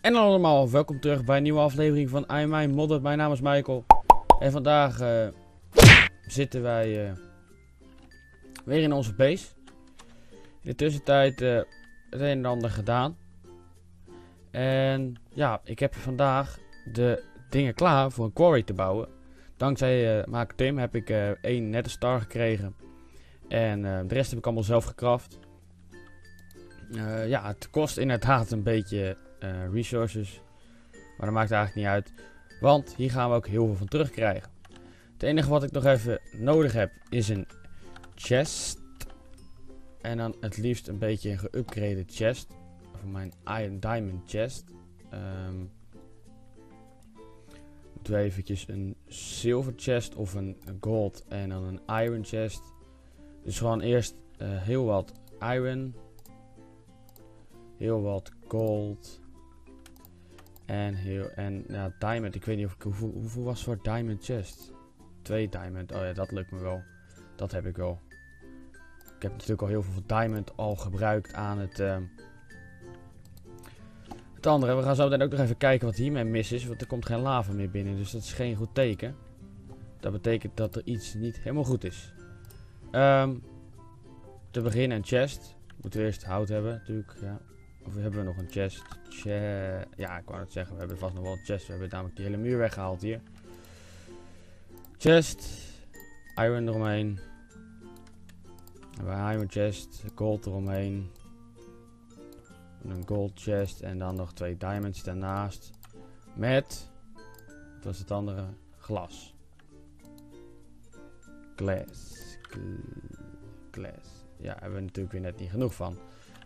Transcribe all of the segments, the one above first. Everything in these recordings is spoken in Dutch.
En allemaal, welkom terug bij een nieuwe aflevering van I Mijn Modder. Mijn naam is Michael. En vandaag eh, zitten wij eh, weer in onze base. In de tussentijd eh, het een en ander gedaan. En ja, ik heb vandaag de dingen klaar voor een quarry te bouwen. Dankzij uh, maker Tim heb ik één nette star gekregen. En de rest heb ik allemaal zelf gekraft. Ja, het kost inderdaad een beetje eh, resources. Maar dat maakt eigenlijk niet uit. Want hier gaan we ook heel veel van terugkrijgen. Het enige wat ik nog even nodig heb is een chest. En dan het liefst een beetje een geüpgrade chest. Voor mijn Iron Diamond chest. Ehm moeten we eventjes een silver chest of een gold en dan een iron chest. Dus gewoon eerst eh, heel wat iron. Heel wat gold. En, heel, en ja, diamond. Ik weet niet of ik, hoeveel, hoeveel was voor diamond chest? Twee diamond. Oh ja, dat lukt me wel. Dat heb ik wel. Ik heb natuurlijk al heel veel diamond al gebruikt aan het... ehm, het andere, we gaan zo meteen ook nog even kijken wat hiermee mis is. Want er komt geen lava meer binnen. Dus dat is geen goed teken. Dat betekent dat er iets niet helemaal goed is. Ehm, te beginnen een chest. Moeten we eerst hout hebben natuurlijk. Ja. Of hebben we nog een chest? Che ja, ik wou het zeggen. We hebben vast nog wel een chest. We hebben namelijk die hele muur weggehaald hier. Chest. Iron eromheen. We hebben iron chest. Gold eromheen. Een gold chest en dan nog twee diamonds daarnaast. Met, wat was het andere? Glas. Glass. Gl- Glass. Ja, hebben we natuurlijk weer net niet genoeg van.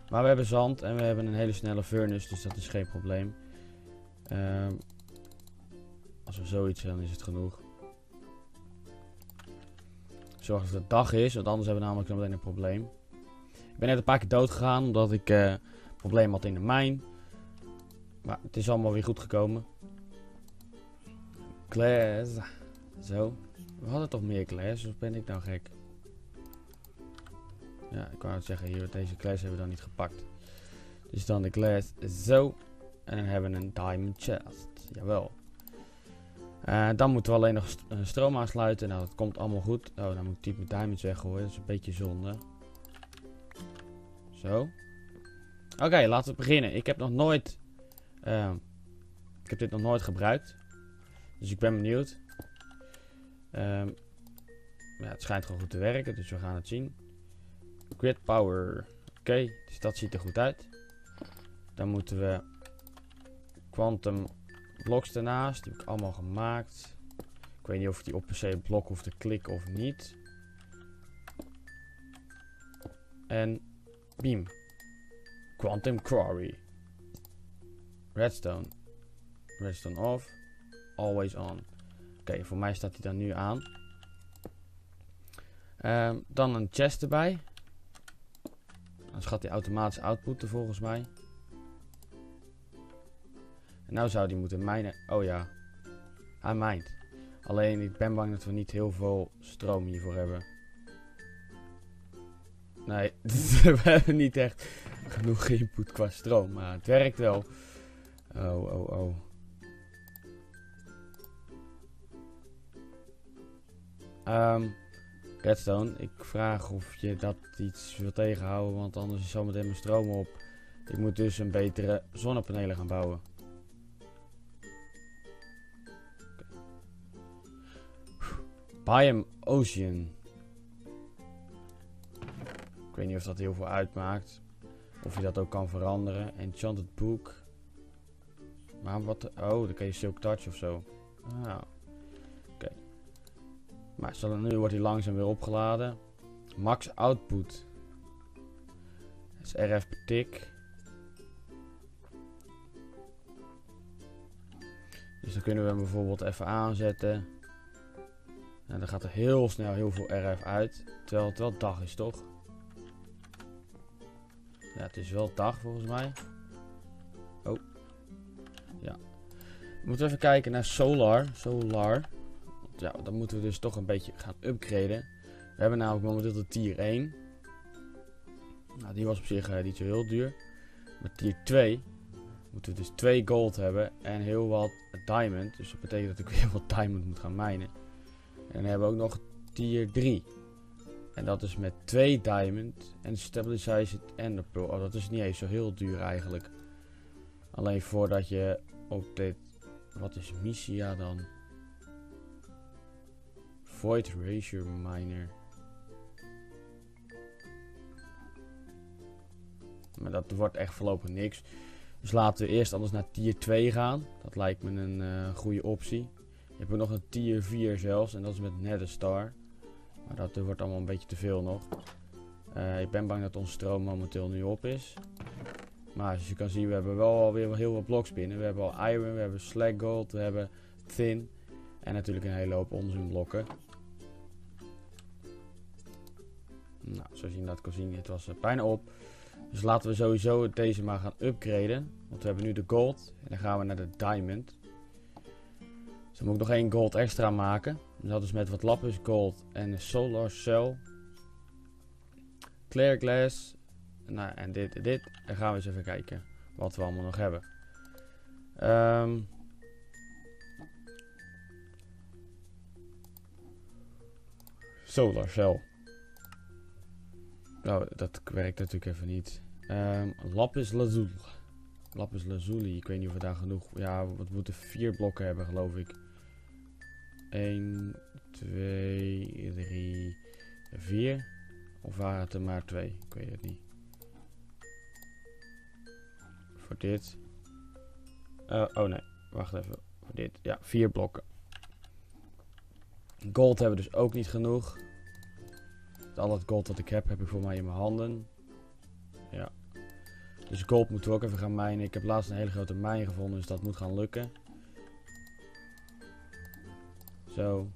Maar we hebben zand en we hebben een hele snelle furnace, dus dat is geen probleem. Ehm, als we zoiets hebben, dan is het genoeg. Zorg dat het dag is, want anders hebben we namelijk meteen een probleem. Ik ben net een paar keer dood gegaan omdat ik... eh, probleem had in de mijn. Maar het is allemaal weer goed gekomen. Glass. Zo. We hadden toch meer glass, of ben ik nou gek? Ja, ik wou het zeggen, hier, deze glass hebben we dan niet gepakt. Dus dan de glass zo. En dan hebben we een diamond chest. Jawel. Eh, dan moeten we alleen nog st eh, stroom aansluiten. Nou, dat komt allemaal goed. Oh, dan moet ik met diamonds weggooien. Dat is een beetje zonde. Zo. Oké, laten we beginnen. Ik heb nog nooit. ehm, ik heb dit nog nooit gebruikt. Dus ik ben benieuwd. Ehm, ja, het schijnt gewoon goed te werken, dus we gaan het zien. Grid power. Oké, dus dat ziet er goed uit. Dan moeten we quantum blocks ernaast. Die heb ik allemaal gemaakt. Ik weet niet of ik die op per se blok hoef te klikken of niet. En beam. Quantum Quarry. Redstone. Redstone off. Always on. Oké, voor mij staat hij dan nu aan. Ehm, dan een chest erbij. Dan gaat hij automatisch outputten volgens mij. En nou zou die moeten mijnen. Oh ja. Hij mijnt. Alleen ik ben bang dat we niet heel veel stroom hiervoor hebben. Nee, we hebben niet echt genoeg input qua stroom, maar het werkt wel. Oh, oh, oh. Ehm, Redstone, ik vraag of je dat iets wil tegenhouden, want anders is zometeen mijn stroom op. Ik moet dus een betere zonnepanelen gaan bouwen. Biome Ocean. Ik weet niet of dat heel veel uitmaakt. Of je dat ook kan veranderen. Enchanted Book. Maar wat... Oh, dan kan je Silk Touch of zo. Ah. Maar nu wordt hij langzaam weer opgeladen. Max Output. Dat is RF per tick. Dus dan kunnen we hem bijvoorbeeld even aanzetten. En dan gaat er heel snel heel veel RF uit. Terwijl het wel dag is, toch? Ja, het is wel dag volgens mij. Oh. Ja. We moeten even kijken naar Solar. Solar. Ja, dan moeten we dus toch een beetje gaan upgraden. We hebben namelijk momenteel de tier 1. Nou, die was op zich eh, niet zo heel duur. Maar tier 2 moeten we dus twee gold hebben en heel wat diamond. Dus dat betekent dat ik weer wat diamond moet gaan minen. En dan hebben we ook nog tier 3. En dat is met 2 diamond en stabilization en de pearl. Oh, dat is niet eens zo heel duur eigenlijk. Alleen voordat je op dit... Wat is Missia dan? Void Razor Miner. Maar dat wordt echt voorlopig niks. Dus laten we eerst anders naar tier 2 gaan. Dat lijkt me een uh, goede optie. Je hebt nog een tier 4 zelfs. En dat is met Nether Star. Maar dat wordt allemaal een beetje te veel nog. Uh, ik ben bang dat onze stroom momenteel nu op is. Maar zoals je kan zien, we hebben wel alweer heel wat bloks binnen. We hebben al iron, we hebben slag gold, we hebben thin. En natuurlijk een hele hoop onzinblokken. Zoals je inderdaad kan zien, het was uh, bijna op. Dus laten we sowieso deze maar gaan upgraden. Want we hebben nu de gold. En dan gaan we naar de diamond. Dus dan moet ik nog één gold extra maken. dat is met wat lapis gold en een solar cell. Clear glass. Nou, en dit en dit. Dan gaan we eens even kijken wat we allemaal nog hebben. Um, solar cell. Nou, dat werkt natuurlijk even niet. Um, lapis lazuli. Lapis lazuli. Ik weet niet of we daar genoeg... Ja, we moeten vier blokken hebben, geloof ik. 1, 2, 3, 4. Of waren het er maar twee? Ik weet het niet. Voor dit. Uh, oh nee, wacht even. Voor dit. Ja, vier blokken. Gold hebben we dus ook niet genoeg. Al het gold wat ik heb, heb ik voor mij in mijn handen. Ja. Dus gold moeten we ook even gaan mijnen. Ik heb laatst een hele grote mijn gevonden, dus dat moet gaan lukken. Zo.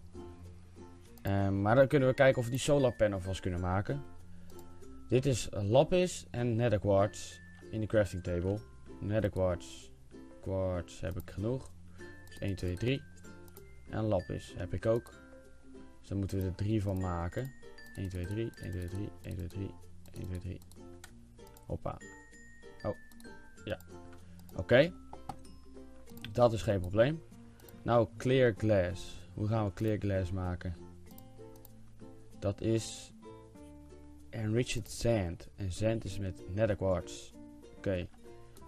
Um, maar dan kunnen we kijken of we die solar panel vast kunnen maken. Dit is lapis en nether quartz in de crafting table. Nether quartz, quartz heb ik genoeg. Dus 1, 2, 3. En lapis heb ik ook. Dus dan moeten we er 3 van maken. 1, 2, 3, 1, 2, 3, 1, 2, 3, 1, 2, 3. Hoppa. Oh, ja. Oké. Okay. Dat is geen probleem. Nou, clear glass. Hoe gaan we clear glass maken? Dat is enriched sand. En sand is met nether quartz. Oké. Okay.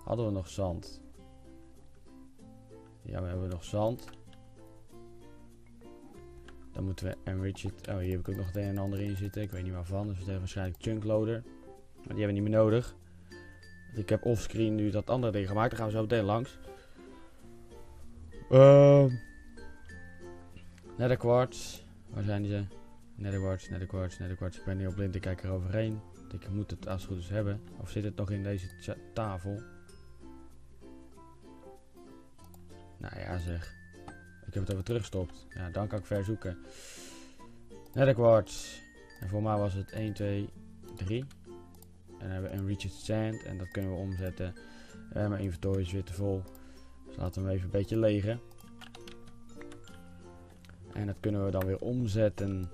Hadden we nog zand? Ja, we hebben nog zand. Dan moeten we enriched... Oh, hier heb ik ook nog het een en ander in zitten. Ik weet niet waarvan. Dus we hebben waarschijnlijk chunk loader. Maar die hebben we niet meer nodig. Want ik heb offscreen nu dat andere ding gemaakt. Daar gaan we zo meteen langs. Ehm... Uh. Nether quartz. Waar zijn ze? Nether quartz, nether quartz, nether quartz. Ik ben heel blind, ik kijk er overheen. Ik moet het als het goed is hebben. Of zit het nog in deze tafel? Nou ja zeg. Ik heb het even teruggestopt. Ja, dan kan ik verzoeken. Nether quartz. En voor mij was het 1, 2, 3. En dan hebben we een Richard Sand. En dat kunnen we omzetten. Uh, mijn inventory is weer te vol. Dus laten we hem even een beetje legen. En dat kunnen we dan weer omzetten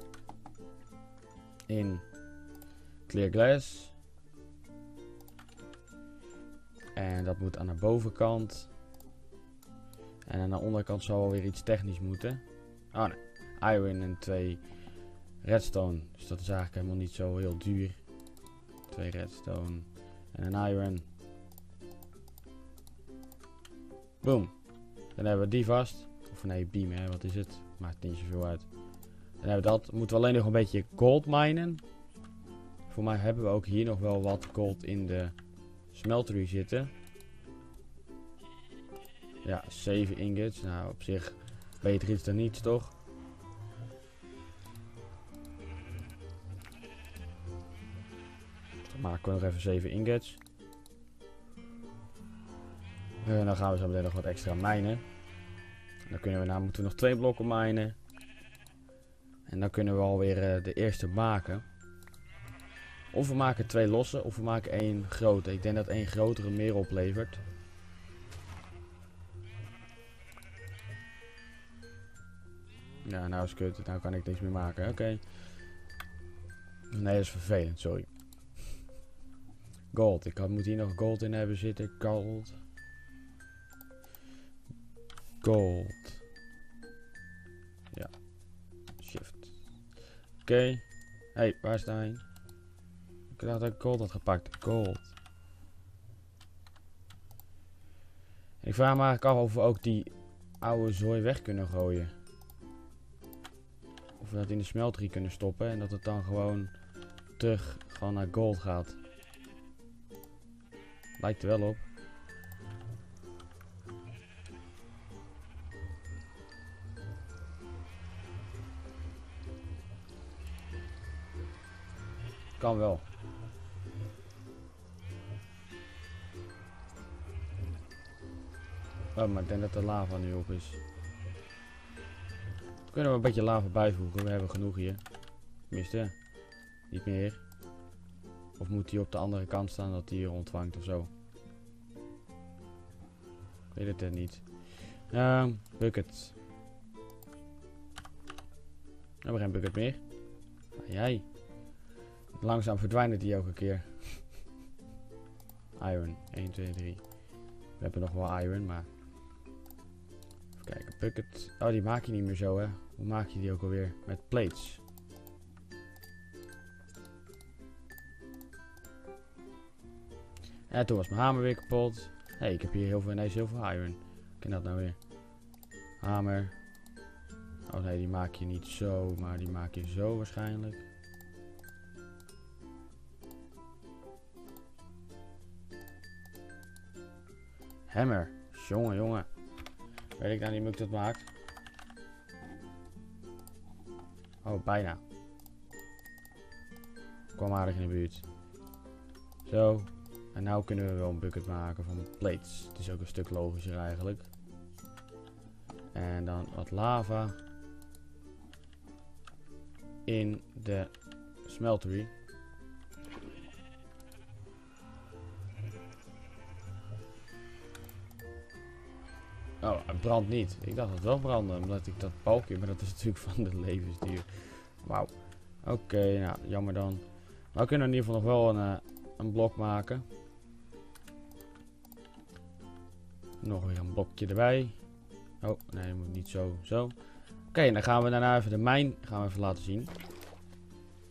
in clear glass. En dat moet aan de bovenkant. En aan de onderkant zal wel weer iets technisch moeten. Oh nee, iron en twee redstone. Dus dat is eigenlijk helemaal niet zo heel duur. Twee redstone en een iron. Boom. Dan hebben we die vast. Of nee, beam hè, wat is het? Maakt niet zoveel uit. Dan hebben we dat. Moeten we alleen nog een beetje gold minen. Voor mij hebben we ook hier nog wel wat gold in de smeltery zitten. Ja, 7 ingots. Nou, op zich beter iets dan niets, toch? Dan maken we nog even 7 ingots. En dan gaan we zo meteen nog wat extra mijnen. Dan kunnen we nou moeten we nog twee blokken minen. En dan kunnen we alweer uh, de eerste maken. Of we maken twee losse, of we maken één grote. Ik denk dat één grotere meer oplevert. Ja, nou is kut. Nou kan ik niks meer maken. Oké. Nee, dat is vervelend. Sorry. Gold. Ik had, moet hier nog gold in hebben zitten. Gold. gold. Ja. Shift. Oké. hey, waar is hij? Ik dacht dat ik gold had gepakt. Gold. Ik vraag me eigenlijk af of we ook die oude zooi weg kunnen gooien. Of dat in de smelterie kunnen stoppen en dat het dan gewoon terug gewoon naar gold gaat. Lijkt er wel op. Kan wel. Oh, maar ik denk dat de lava nu op is. Kunnen we een beetje lava bijvoegen? We hebben genoeg hier. Tenminste, niet meer. Of moet hij op de andere kant staan dat hij hier ontvangt of zo? Ik weet het niet. Ehm, bucket. We hebben geen bucket meer. Maar jij. Langzaam verdwijnt die elke keer. iron. 1, 2, 3. We hebben nog wel iron, maar... Kijken. Bucket. Oh, die maak je niet meer zo, hè. Hoe maak je die ook alweer? Met plates. En toen was mijn hamer weer kapot. Hé, hey, ik heb hier heel veel, ineens heel veel iron. Ken dat nou weer? Hamer. Oh nee, die maak je niet zo, maar die maak je zo waarschijnlijk. Hammer. Jongen, jongen. Weet ik nou niet hoe ik dat maak? Oh, bijna. Kwam aardig in de buurt. Zo. En nou kunnen we wel een bucket maken van plates. Het is ook een stuk logischer eigenlijk. En dan wat lava. In de smeltery. Het brandt niet. Ik dacht dat het wel brandde, omdat ik dat balkje, maar dat is natuurlijk van de levensdier. Wauw. Oké, nou, jammer dan. Maar we kunnen in ieder geval nog wel een, uh, een blok maken. Nog weer een blokje erbij. Oh, nee, moet niet zo. Zo. Oké, dan gaan we daarna even de mijn gaan we even laten zien.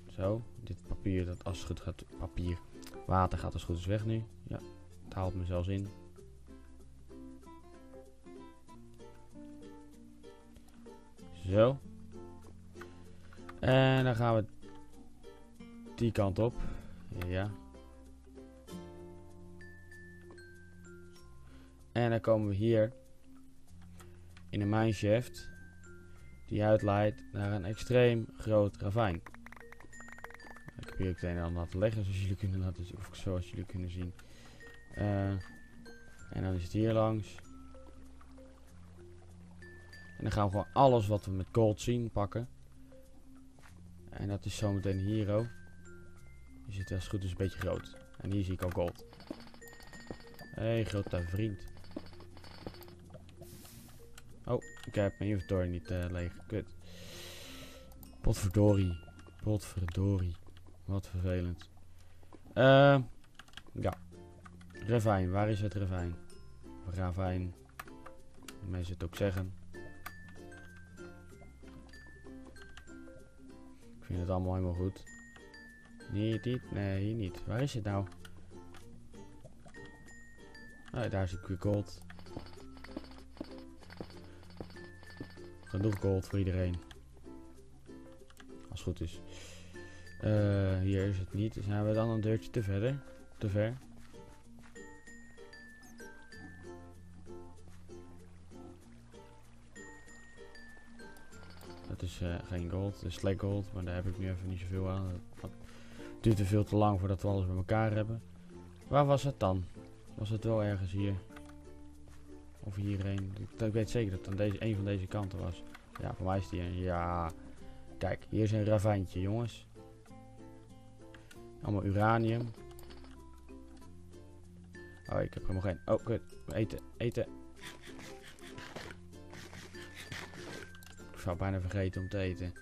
Zo, dit papier, dat als het goed gaat, papier, water gaat als goed is weg nu. Ja, het haalt me zelfs in. Zo. En dan gaan we die kant op. Ja. En dan komen we hier in een mineshaft die uitleidt naar een extreem groot ravijn. Ik heb hier ook het een en ander laten leggen zoals jullie kunnen laten of zoals jullie kunnen zien. Uh, en dan is het hier langs. En dan gaan we gewoon alles wat we met gold zien pakken. En dat is zometeen hier ook. Die zit als het goed is een beetje groot. En hier zie ik al gold. Hé, hey, grote vriend. Oh, ik heb mijn inventory niet uh, leeg. Kut. Potverdorie. Potverdorie. Wat vervelend. Uh, ja. Ravijn. Waar is het ravijn? Ravijn. Mensen het ook zeggen. Vind het allemaal helemaal goed. Niet, niet. Nee, hier niet. Waar is het nou? Oh, daar ik weer gold. Genoeg gold voor iedereen. Als het goed is. Uh, hier is het niet. Dus zijn we dan een deurtje te verder. Te ver. Is uh, geen gold, het is slack gold, maar daar heb ik nu even niet zoveel aan. Het duurt te veel te lang voordat we alles bij elkaar hebben. Waar was het dan? Was het wel ergens hier? Of hierheen? Ik, ik weet zeker dat het aan deze, een van deze kanten was. Ja, voor mij is die een. Ja. Kijk, hier is een ravijntje, jongens. Allemaal uranium. Oh, ik heb helemaal geen... Oh, kut. Eten, eten. Zou bijna vergeten om te eten.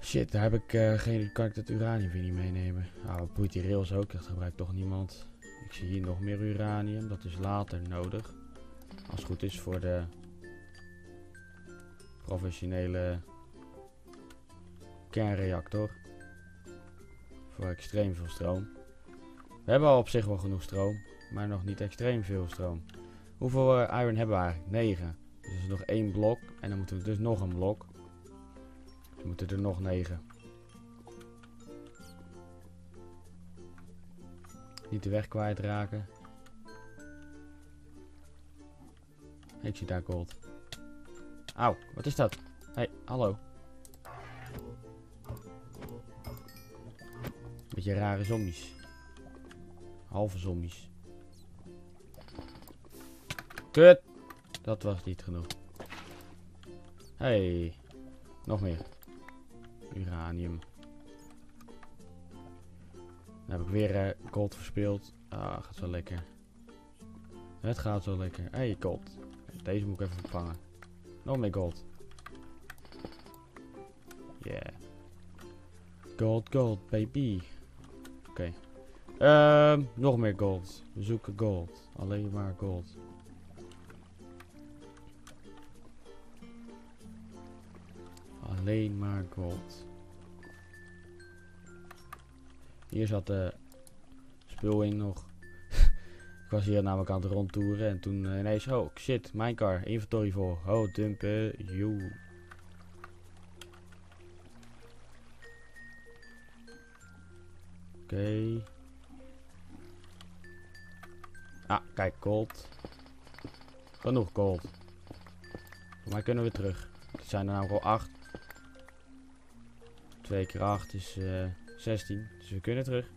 Shit, daar heb ik uh, geen. Kan ik dat uranium weer niet meenemen? Nou, wat boeit die rails ook? Dat gebruikt toch niemand. Ik zie hier nog meer uranium. Dat is later nodig. Als het goed is voor de professionele kernreactor. Voor extreem veel stroom. We hebben al op zich wel genoeg stroom, maar nog niet extreem veel stroom. Hoeveel eh, iron hebben we eigenlijk? 9. Dus er is nog één blok en dan moeten we dus nog een blok. We moeten er nog 9. Niet de weg kwijtraken. Ik zie daar gold. Auw, wat is dat? Hey, hallo. Beetje rare zombies. Halve zombies. Kut! Dat was niet genoeg. Hey, nog meer. Uranium. Dan heb ik weer uh, gold verspeeld. Ah, gaat zo lekker. Het gaat zo lekker. Hey, gold. Deze moet ik even vervangen. Nog meer gold. Yeah. Gold, gold, baby. Oké. Um, nog meer gold. We zoeken gold. Alleen maar gold. Alleen maar gold. Hier zat de spul in nog. ik was hier namelijk aan het rondtoeren en toen uh, ineens, oh shit, mijn car, inventory vol. Oh, dumpen, joe. Oké. Ah, kijk, gold. Genoeg gold. Mij kunnen we terug. Er zijn er namelijk al 8. 2 keer 8 is uh, 16. Dus we kunnen terug.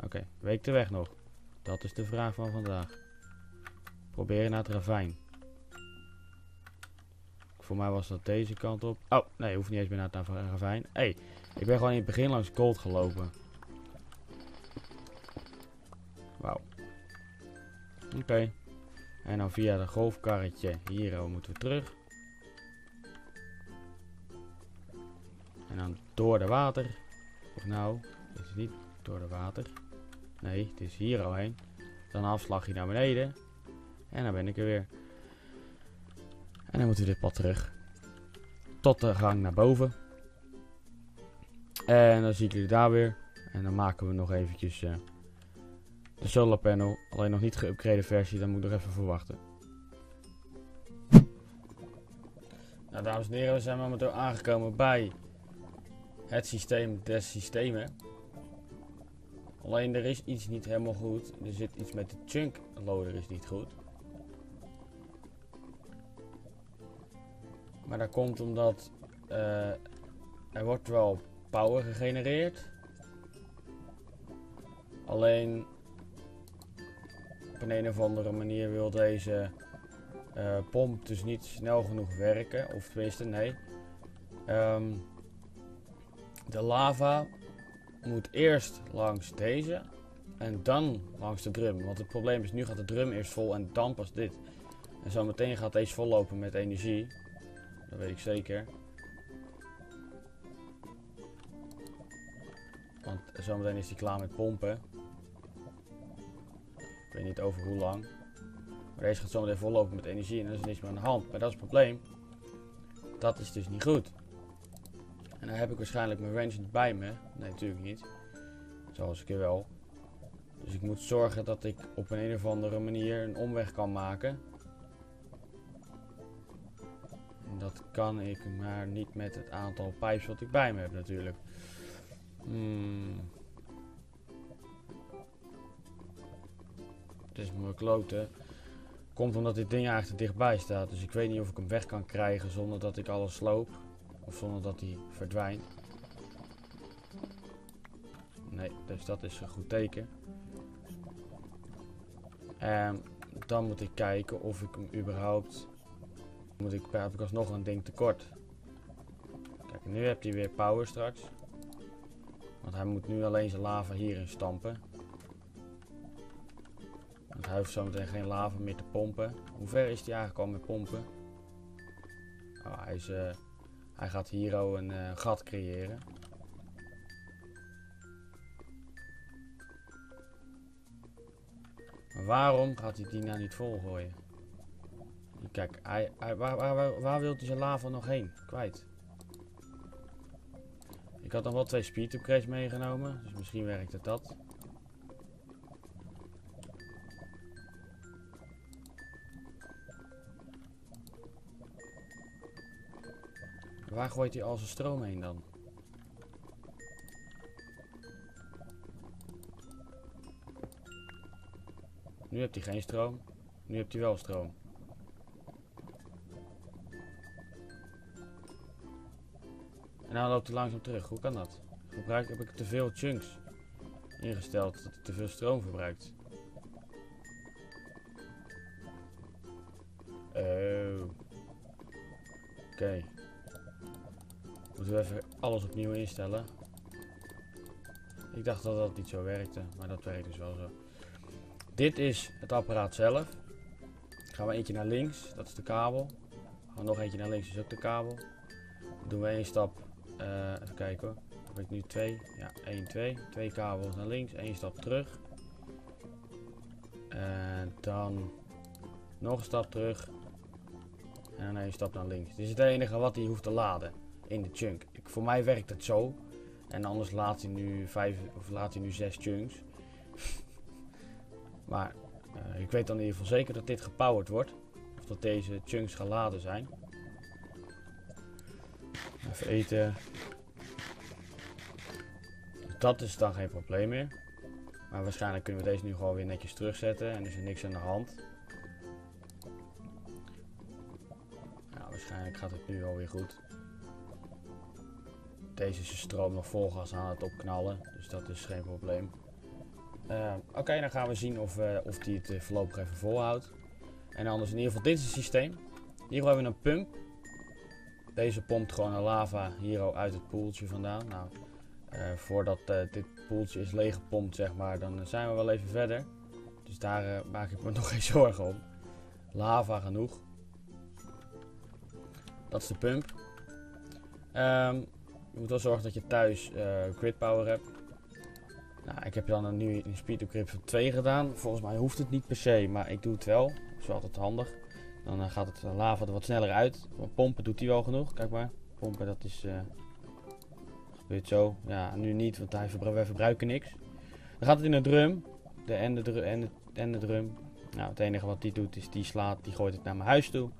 Oké, week de weg nog. Dat is de vraag van vandaag. Proberen naar het ravijn. Voor mij was dat deze kant op. Oh, nee, hoeft niet eens meer naar het ravijn. Hé, hey, ik ben gewoon in het begin langs gold gelopen. Wauw. Oké. En dan via de golfkarretje hier moeten we terug. En dan door de water. Of nou, dit is niet door de water. Nee, het is hier al heen. Dan een afslagje naar beneden. En dan ben ik er weer. En dan moeten we dit pad terug. Tot de gang naar boven. En dan zie ik jullie daar weer. En dan maken we nog eventjes uh, de solar panel. Alleen nog niet geüpgrade versie. Dan moet ik nog even verwachten. Nou dames en heren, we zijn momenteel aangekomen bij het systeem des systemen. Alleen er is iets niet helemaal goed. Er zit iets met de chunk loader is niet goed. Maar dat komt omdat uh, er wordt wel power gegenereerd. Alleen op een, of andere manier wil deze uh, pomp dus niet snel genoeg werken. Of tenminste, nee. Um, de lava moet eerst langs deze en dan langs de drum. Want het probleem is, nu gaat de drum eerst vol en dan pas dit. En zo meteen gaat deze vollopen met energie. Dat weet ik zeker. Want zometeen is hij klaar met pompen. Ik weet niet over hoe lang. Maar deze gaat zometeen vollopen met energie en er is niks meer aan de hand. Maar dat is het probleem. Dat is dus niet goed. En dan heb ik waarschijnlijk mijn range niet bij me. Nee, natuurlijk niet. Zoals ik er wel. Dus ik moet zorgen dat ik op een, of andere manier een omweg kan maken. En dat kan ik maar niet met het aantal pipes wat ik bij me heb natuurlijk. Hmm. Het is me kloten. Komt omdat dit ding eigenlijk te dichtbij staat. Dus ik weet niet of ik hem weg kan krijgen zonder dat ik alles sloop. Of zonder dat hij verdwijnt. Nee, dus dat is een goed teken. En dan moet ik kijken of ik hem überhaupt... Moet ik, heb ik alsnog een ding tekort. Kijk, nu heeft hij weer power straks. Want hij moet nu alleen zijn lava hierin stampen. Want hij hoeft zometeen geen lava meer te pompen. Hoe ver is hij eigenlijk al met pompen? Oh, hij is... Uh, hij gaat hier al een uh, gat creëren. Waarom gaat hij die nou niet volgooien? Kijk, hij, hij, waar, waar wil hij zijn lava nog heen? Kwijt. Ik had nog wel twee speed upgrades meegenomen, dus misschien werkt het dat. Waar gooit hij al zijn stroom heen dan? Nu heeft hij geen stroom. Nu heeft hij wel stroom. En nou loopt hij langzaam terug. Hoe kan dat? Gebruik, heb ik te veel chunks ingesteld dat hij te veel stroom verbruikt. Oh. Oké. Moeten we even alles opnieuw instellen. Ik dacht dat dat niet zo werkte, maar dat werkt dus wel zo. Dit is het apparaat zelf. Gaan we eentje naar links, dat is de kabel. Gaan we nog eentje naar links, is ook de kabel. Dan doen we één stap, uh, even kijken hoor. Heb ik nu twee? Ja, 1, 2. Twee kabels naar links, één stap terug. En dan nog een stap terug. En dan één stap naar links. Dit is het enige wat hij hoeft te laden in de chunk. Ik, voor mij werkt het zo. En anders laat hij nu, vijf, of laat hij nu zes chunks. maar uh, ik weet dan in ieder geval zeker dat dit gepowered wordt. Of dat deze chunks geladen zijn. Even eten. Dat is dan geen probleem meer. Maar waarschijnlijk kunnen we deze nu gewoon weer netjes terugzetten. En is er niks aan de hand. Waarschijnlijk gaat het nu wel weer goed. Deze is de stroom nog vol gas aan het opknallen. Dus dat is geen probleem. Uh, Oké, dan gaan we zien of, uh, of die het uh, voorlopig even volhoudt. En anders in ieder geval, dit is het systeem. Hier hebben we een pump. Deze pompt gewoon een lava hier uit het poeltje vandaan. Nou, voordat dit poeltje is leeggepompt, zeg maar, dan zijn we wel even verder. Dus daar maak ik me nog geen zorgen om. Lava genoeg. Dat is de pump. Um, je moet wel zorgen dat je thuis grid power hebt. Nou, ik heb dan nu een speed upgrade van 2 gedaan. Volgens mij hoeft het niet per se, maar ik doe het wel. Dat is wel altijd handig. Dan uh, gaat het lava er wat sneller uit. Want pompen doet hij wel genoeg. Kijk maar. Pompen, dat is... Uh, gebeurt zo. Ja, nu niet, want hij verbru wij verbruiken niks. Dan gaat het in de drum. De en en de, en de drum. Nou, het enige wat die doet is die slaat, die gooit het naar mijn huis toe.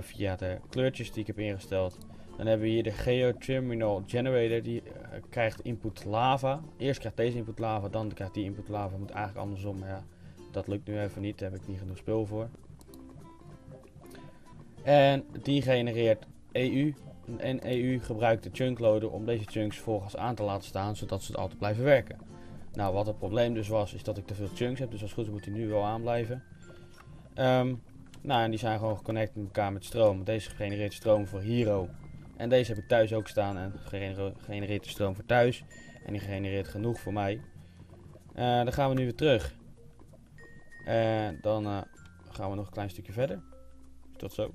Via de kleurtjes die ik heb ingesteld. Dan hebben we hier de Geoterminal Generator. Die uh, krijgt input lava. Eerst krijgt deze input lava, dan krijgt die input lava. Moet eigenlijk andersom, maar ja, dat lukt nu even niet. Daar heb ik niet genoeg spul voor. En die genereert EU. En EU gebruikt de chunkloader om deze chunks volgens aan te laten staan, zodat ze altijd blijven werken. Nou, wat het probleem dus was, is dat ik te veel chunks heb. Dus als het goed moet hij nu wel aanblijven. Um, nou, en die zijn gewoon geconnect met elkaar met stroom. Deze genereert stroom voor Hero en deze heb ik thuis ook staan en genereert de stroom voor thuis. En die genereert genoeg voor mij. Uh, dan gaan we nu weer terug. En uh, dan uh, gaan we nog een klein stukje verder. Tot zo.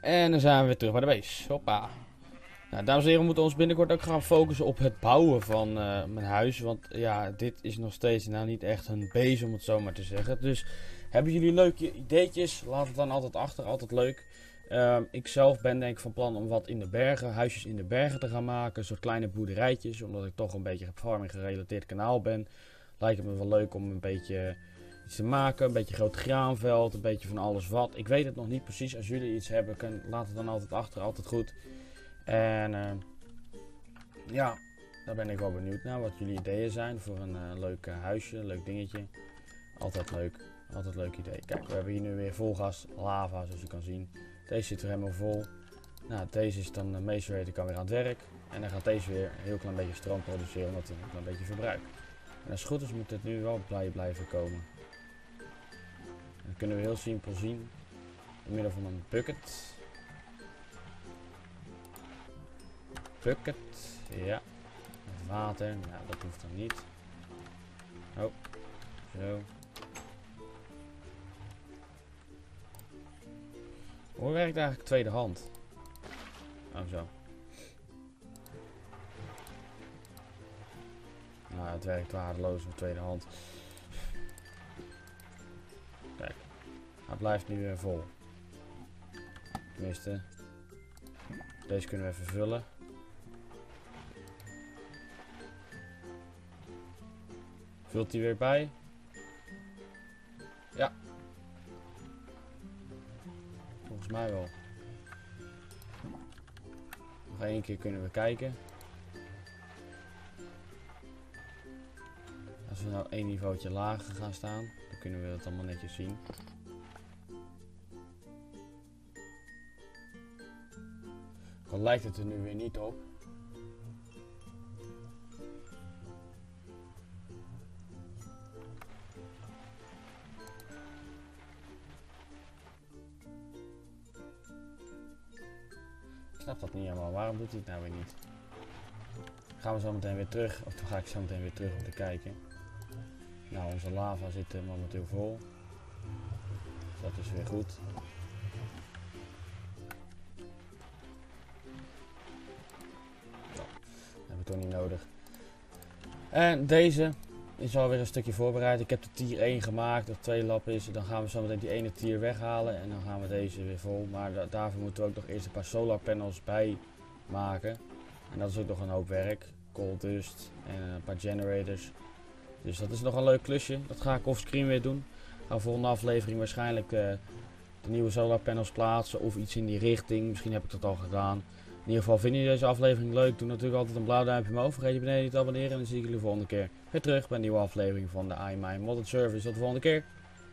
En dan zijn we weer terug bij de base. Hoppa. Nou, dames en heren, we moeten ons binnenkort ook gaan focussen op het bouwen van mijn huis. Want ja, dit is nog steeds nou niet echt een base om het zo maar te zeggen. Dus hebben jullie leuke ideetjes? Laat het dan altijd achter, altijd leuk. Uh, ik zelf ben denk ik van plan om wat in de bergen, huisjes in de bergen te gaan maken. Soort kleine boerderijtjes, omdat ik toch een beetje farming gerelateerd kanaal ben. Lijkt het me wel leuk om een beetje iets te maken. Een beetje groot graanveld, een beetje van alles wat. Ik weet het nog niet precies. Als jullie iets hebben, kan, laat het dan altijd achter, altijd goed. En uh, ja, daar ben ik wel benieuwd naar wat jullie ideeën zijn voor een uh, leuk huisje, een leuk dingetje. Altijd leuk, altijd leuk idee. Kijk, we hebben hier nu weer vol gas lava, zoals je kan zien. Deze zit er helemaal vol. Nou, deze is dan de meeste kan weer aan het werk. En dan gaat deze weer een heel klein beetje stroom produceren, omdat hij een klein beetje verbruikt. En als het goed is moet het nu wel blij blijven komen. En dat kunnen we heel simpel zien. Door middel van een bucket. Bucket, ja. Water, nou dat hoeft dan niet. Oh, zo. Hoe werkt eigenlijk tweede hand? Oh, zo. Nou, het werkt waardeloos op tweede hand. Kijk. Hij blijft nu weer vol. Tenminste. Deze kunnen we even vullen. Vult hij weer bij? Ja. Volgens mij wel. Nog één keer kunnen we kijken. Als we nou één niveautje lager gaan staan, dan kunnen we dat allemaal netjes zien. Dan lijkt het er nu weer niet op. doet het nou weer niet? Gaan we zo meteen weer terug. Of dan ga ik zo meteen weer terug om te kijken. Nou, onze lava zit momenteel vol. Dat is weer goed. Dat hebben we toch niet nodig. En deze is alweer een stukje voorbereid. Ik heb de tier 1 gemaakt, dat twee lap is. Dan gaan we zo meteen die ene tier weghalen en dan gaan we deze weer vol. Maar da daarvoor moeten we ook nog eerst een paar solar panels bij maken. En dat is ook nog een hoop werk. Cold dust en een paar generators. Dus dat is nog een leuk klusje. Dat ga ik offscreen weer doen. Ga volgende aflevering waarschijnlijk uh, de nieuwe solar panels plaatsen of iets in die richting. Misschien heb ik dat al gedaan. In ieder geval, vinden jullie deze aflevering leuk? Doe natuurlijk altijd een blauw duimpje omhoog. Vergeet je beneden niet te abonneren. En dan zie ik jullie de volgende keer weer terug bij een nieuwe aflevering van de iMine Modded Service. Tot de volgende keer.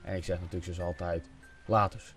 En ik zeg natuurlijk zoals altijd, laters.